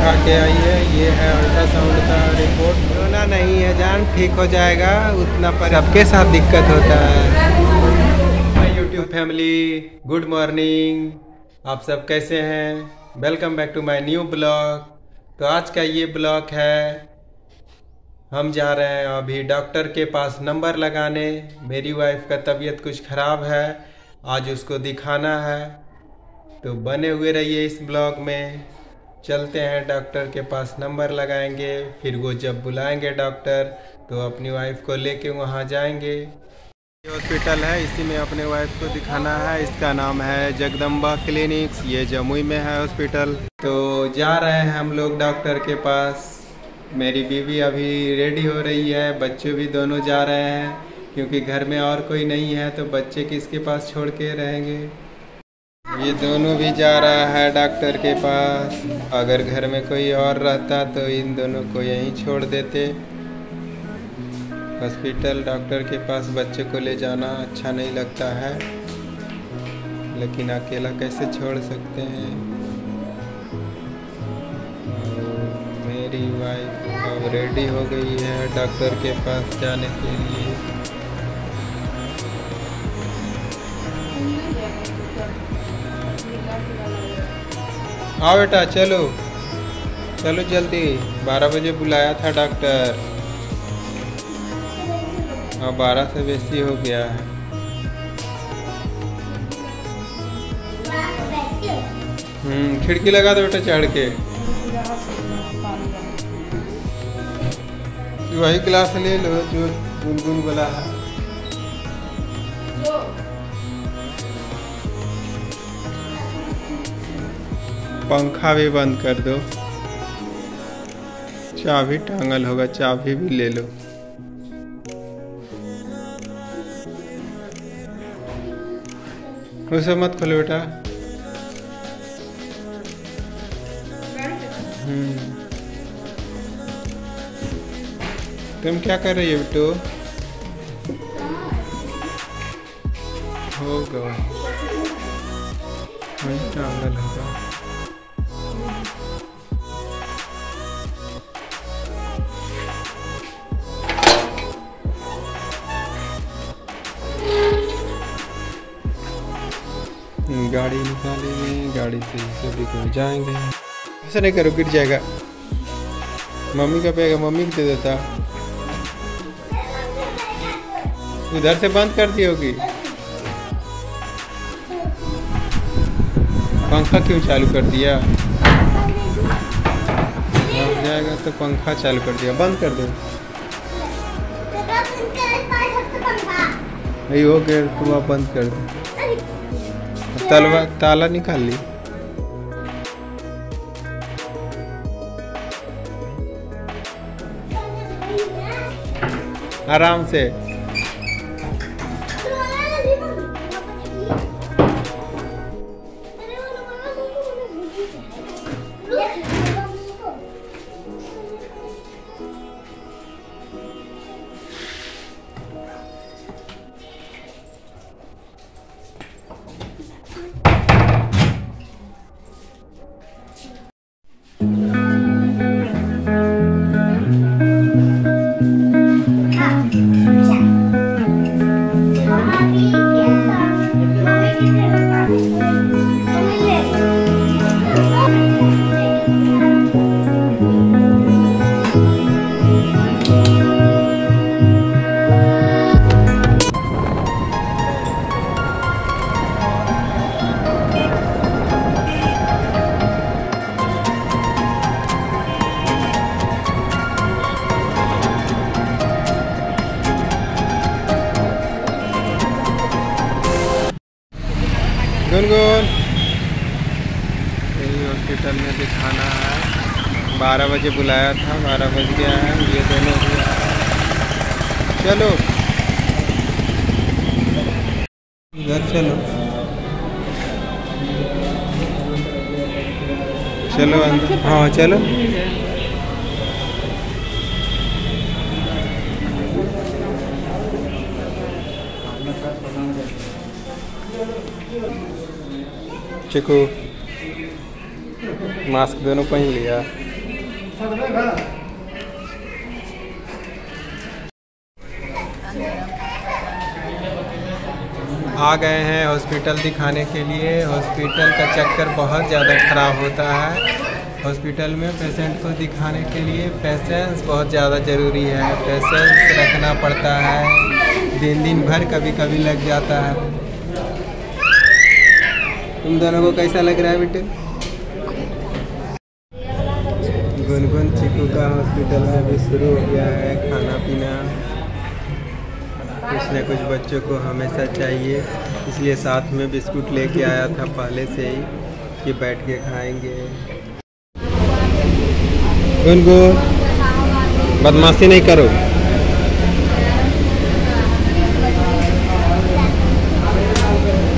दिखा के आई है ये है अल्ट्रासाउंड का रिपोर्ट कोरोना नहीं है जान ठीक हो जाएगा उतना पर सबके साथ दिक्कत होता है। My YouTube family good morning आप सब कैसे हैं? Welcome back to my new blog तो आज का ये ब्लॉग है हम जा रहे हैं अभी डॉक्टर के पास नंबर लगाने। मेरी वाइफ का तबीयत कुछ ख़राब है आज उसको दिखाना है। तो बने हुए रहिए इस ब्लॉग में। चलते हैं डॉक्टर के पास, नंबर लगाएँगे, फिर वो जब बुलाएँगे डॉक्टर तो अपनी वाइफ को लेके वहाँ जाएँगे। हॉस्पिटल है, इसी में अपने वाइफ को दिखाना है, इसका नाम है जगदम्बा क्लिनिक्स ये जमुई में है हॉस्पिटल तो जा रहे हैं हम लोग डॉक्टर के पास। मेरी बीवी अभी रेडी हो रही है, बच्चे भी दोनों जा रहे हैं, क्योंकि घर में और कोई नहीं है तो बच्चे किसके पास छोड़ के रहेंगे? ये दोनों भी जा रहा है डॉक्टर के पास। अगर घर में कोई और रहता तो इन दोनों को यहीं छोड़ देते। हॉस्पिटल डॉक्टर के पास बच्चे को ले जाना अच्छा नहीं लगता है। लेकिन अकेला कैसे छोड़ सकते हैं? मेरी वाइफ अब रेडी हो गई है डॉक्टर के पास जाने के लिए। आओ बेटा, चलो। चलो जल्दी। बारह बजे बुलाया था डॉक्टर। अब बारह से बेसी हो गया है। हम्म खिड़की लगा दो बेटा, चढ़ के। वही गिलास ले लो, जो गुनगुन वाला है। पंखा भी बंद कर दो। चाबी टांगल होगा, चाबी भी ले लो। उसे मत खोलो बेटा। हम्म। तुम क्या कर रही हो बिट्टू होगा वही टांगल होगा। गाड़ी निकालेंगे गाड़ी से सभी को जाएँगे। ऐसा नहीं करो गिर जाएगा। मम्मी का पेगा मम्मी को दे देता। उधर से बंद कर दी होगी। पंखा क्यों चालू कर दिया? जाएगा तो पंखा चालू कर दिया। बंद कर दो। हो गया तुम आप बंद कर दो। तलवा ताला निकाल ली। आराम से। गुनगुन यही हॉस्पिटल में दिखाना है बारह बजे बुलाया था, बारह बज गया है, ये दोनों चलो। इधर चलो। चलो हाँ चलो। चिकू, मास्क दोनों पहन लिया। आ गए हैं हॉस्पिटल दिखाने के लिए। हॉस्पिटल का चक्कर बहुत ज़्यादा ख़राब होता है। हॉस्पिटल में पेशेंट को दिखाने के लिए पेशेंस बहुत ज़्यादा ज़रूरी है। पेशेंस रखना पड़ता है। दिन दिन भर कभी कभी लग जाता है। तुम दोनों को कैसा लग रहा है बेटे? गुनगुन चीकू का हॉस्पिटल में भी शुरू हो गया है खाना पीना। कुछ न कुछ बच्चों को हमेशा चाहिए, इसलिए साथ में बिस्कुट लेके आया था पहले से ही कि बैठ के खाएँगे। गुनगुन बदमाशी नहीं करो।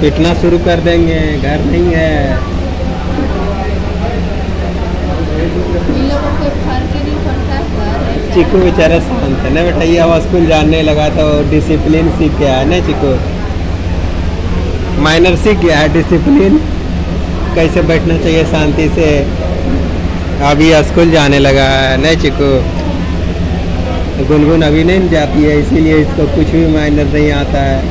पिटना शुरू कर देंगे, घर नहीं है इन लोगों को फ़र्क ही नहीं पड़ता है चिकू बेचारा शांत है। ना बेटा वो स्कूल जानने लगा तो डिसिप्लिन सीख गया है ना चिकू? माइनर सीख गया है डिसिप्लिन कैसे बैठना चाहिए शांति से? अभी स्कूल जाने लगा है नहीं चिकू? गुनगुन अभी नहीं जाती है, इसीलिए इसको कुछ भी माइनर नहीं आता है।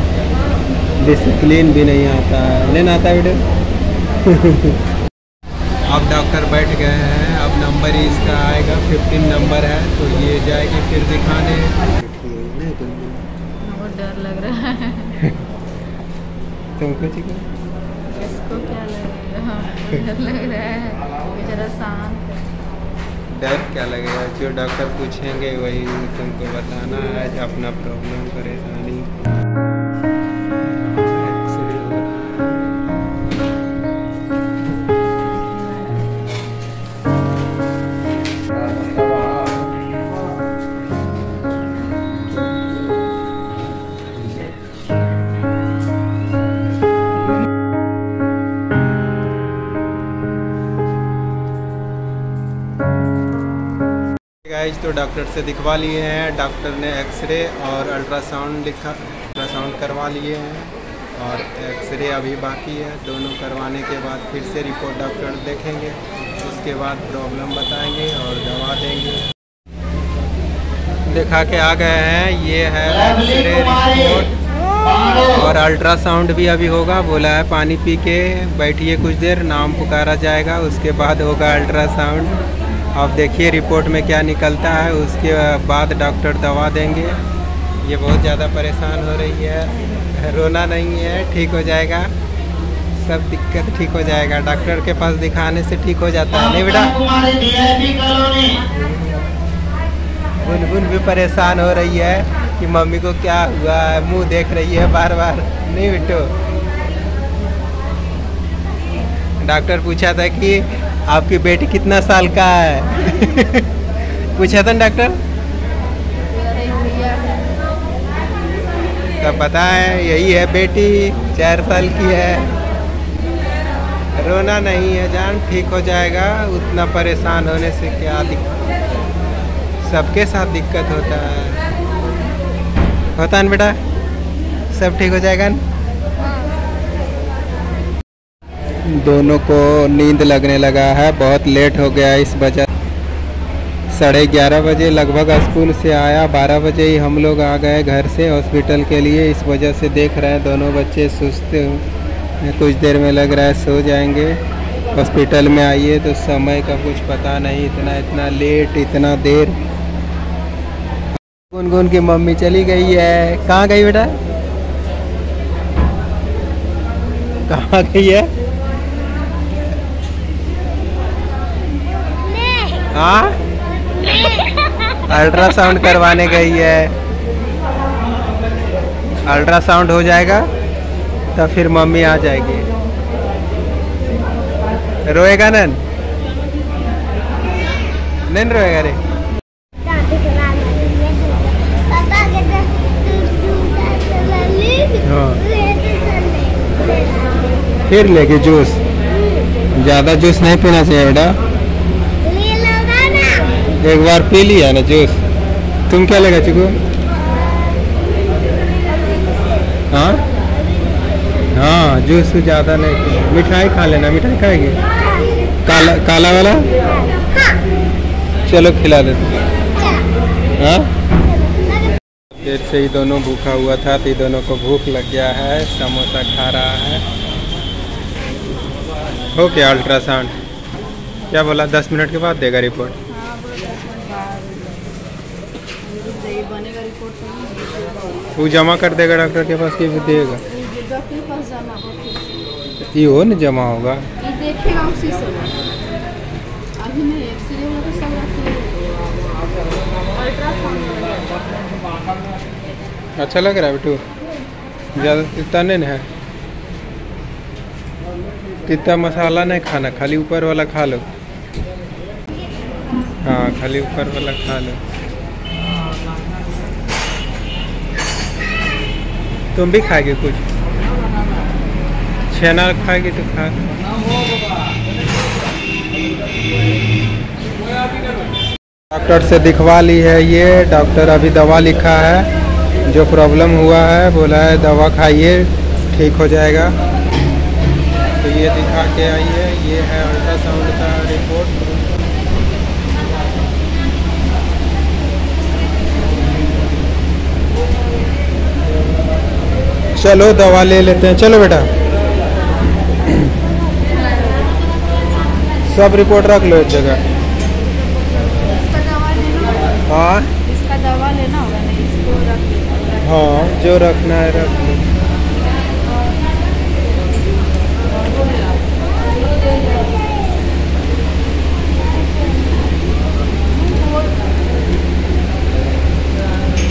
डिसिप्लिन भी नहीं आता है। नहीं आता बेटे? अब डॉक्टर बैठ गए हैं। अब नंबर ही इसका आएगा फिफ्टीन नंबर है तो ये जाएगी फिर दिखाने। बहुत डर लग रहा है। तुमको चिकू इसको क्या लगेगा हाँ, डर लग रहा है। बेचारा शांत डर क्या लगेगा? जो डॉक्टर पूछेंगे वही तुमको बताना है अपना प्रॉब्लम परेशानी। गाइस तो डॉक्टर से दिखवा लिए हैं डॉक्टर ने एक्सरे और अल्ट्रासाउंड लिखा अल्ट्रासाउंड करवा लिए हैं और एक्सरे अभी बाकी है। दोनों करवाने के बाद फिर से रिपोर्ट डॉक्टर देखेंगे उसके बाद प्रॉब्लम बताएँगे और दवा देंगे। दिखा के आ गए हैं ये है एक्सरे रिपोर्ट। और अल्ट्रासाउंड भी अभी होगा बोला है पानी पी के बैठिए कुछ देर नाम पुकारा जाएगा उसके बाद होगा अल्ट्रासाउंड। अब देखिए रिपोर्ट में क्या निकलता है, उसके बाद डॉक्टर दवा देंगे। ये बहुत ज़्यादा परेशान हो रही है। रोना नहीं है, ठीक हो जाएगा। सब दिक्कत ठीक हो जाएगा। डॉक्टर के पास दिखाने से ठीक हो जाता है। नहीं बेटा? गुनगुन भी परेशान हो रही है कि मम्मी को क्या हुआ है। मुँह देख रही है बार बार नहीं बेटो। डॉक्टर पूछा था कि आपकी बेटी कितना साल का है? पूछा था डॉक्टर? तब पता है, यही है बेटी, चार साल की है। रोना नहीं है जान, ठीक हो जाएगा, उतना परेशान होने से क्या दिक्कत? सबके साथ दिक्कत होता है। होता है बेटा? सब ठीक हो जाएगा ना? दोनों को नींद लगने लगा है। बहुत लेट हो गया इस वजह। साढ़े ग्यारह बजे लगभग स्कूल से आया। बारह बजे ही हम लोग आ गए घर से हॉस्पिटल के लिए। इस वजह से देख रहे हैं दोनों बच्चे सुस्त। कुछ देर में लग रहा है सो जाएँगे। हॉस्पिटल में आइए तो समय का कुछ पता नहीं। इतना इतना लेट, इतना देर। गुनगुन की मम्मी चली गई है। कहाँ गई बेटा? कहाँ गई है? हाँ? अल्ट्रासाउंड करवाने गई है। अल्ट्रासाउंड हो जाएगा तो फिर मम्मी आ जाएगी। रोएगा नन? नन रोएगा रे। हाँ। फिर लेके जूस। ज़्यादा जूस नहीं पीना चाहिए बेटा। एक बार पी लिया ना जूस। तुम क्या लगा चिकू हाँ? हाँ? जूस ज़्यादा नहीं। मिठाई खा लेना, मिठाई खाएगी? काला काला वाला? चलो खिला देते हाँ। देर से ही दोनों भूखा हुआ था तो दोनों को भूख लग गया है, समोसा खा रहा है। क्या अल्ट्रासाउंड क्या बोला? दस मिनट के बाद देगा रिपोर्ट हाँ बोलो दस मिनट बाद बनेगा रिपोर्ट तो वो जमा कर देगा डॉक्टर के पास कि देगा? डॉक्टर के पास ये हो ना जमा होगा? ये देखेगा उसी से। अभी नहीं एक्सरे तो सब रखे अच्छा लग रहा है बेटू। ज़्यादा तिता नहीं है। तिता मसाला नहीं खाना खाली ऊपर वाला खा लो। हाँ खाली ऊपर वाला खा लो। तुम भी खाएगे कुछ? छेना खाएगी तो खा। डॉक्टर से दिखवा ली है ये, डॉक्टर अभी दवा लिखा है, जो प्रॉब्लम हुआ है, बोला है दवा खाइए, ठीक हो जाएगा। तो ये दिखा के आइए, ये है अल्ट्रासाउंड का रिपोर्ट। चलो दवा ले लेते हैं। चलो बेटा। सब रिपोर्ट रख लो एक जगह। हाँ? इसका दवा लेना होगा नहीं इसको रख हाँ जो रखना है रख लो।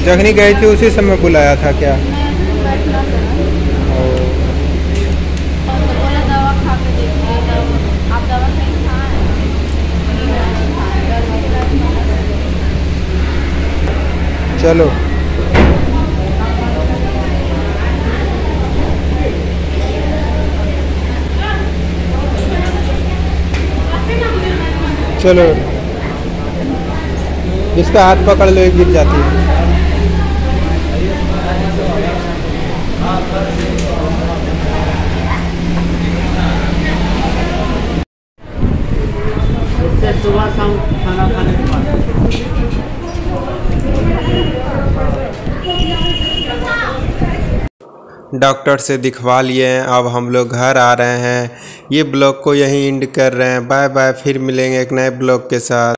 जखनी गई थी उसी समय बुलाया था क्या बैठना देना ओ, तो बोला दवा खा के देखिए दवा आप दवा कहीं खाए चलो। चलो। इसका हाथ पकड़ लो गिर जाती है उससे सुबह शाम खाना खाने के बाद डॉक्टर से दिखवा लिए हैं, अब हम लोग घर आ रहे हैं। ये ब्लॉग को यहीं इंड कर रहे हैं। बाय बाय, फिर मिलेंगे एक नए ब्लॉग के साथ।